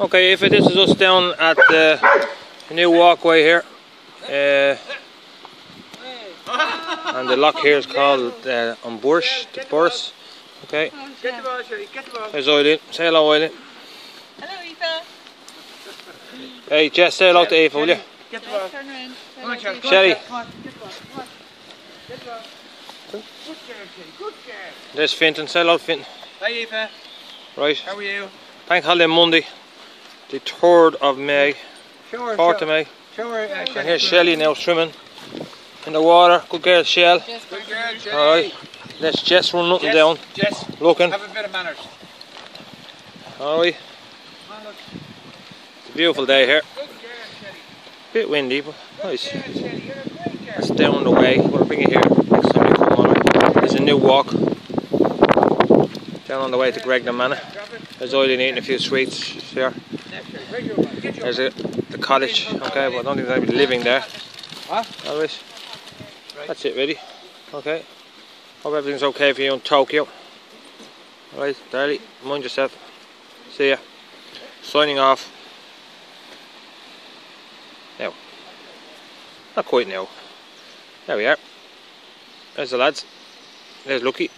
Okay, if this is us down at the new walkway here. Uh, and the lock here is called uh, Umbursh, the Burse. Okay, Get the ball, Sherry, get the ball. there's Eileen. Say hello, Eileen. Hello, Eva. Hey, Jess, say hello to Eva, will you? Get the ball. Turn around. Come on, Sherry. Sherry. Come on, get the ball. Come on. Get the ball. Good girl, Sherry. Good girl. There's Finton. Say hello to Finton. Hi, Eva. Right. How are you? Bank holiday Monday, the 3rd of May, Show her. 4th show, of May. Show her. Uh, And here's Shelly now swimming in the water. Good girl, Shell. Good girl, Sherry. Alright. Let's Jess run up and Jess, down, Jess, looking. have a bit of manners. Alright. Come on, look. It's a beautiful day here. Good girl, Sherry. Bit windy, but nice. Good girl, Sherry. You're a great girl. It's down the way. We'll bring it here next time you come on. There's a new walk. Down on the way to Graiguenamanagh. There's Eileen eating a few sweets here. Left, Sherry. Right, your ball. Get your There's a, the cottage. Okay, but I don't think they'll be living there. Huh? Oh, Alright. That's it, really. Okay. Hope everything's okay for you in Tokyo. Alright, Darley, mind yourself. See ya. Signing off. Now. Not quite now. There we are. There's the lads. There's Lucky.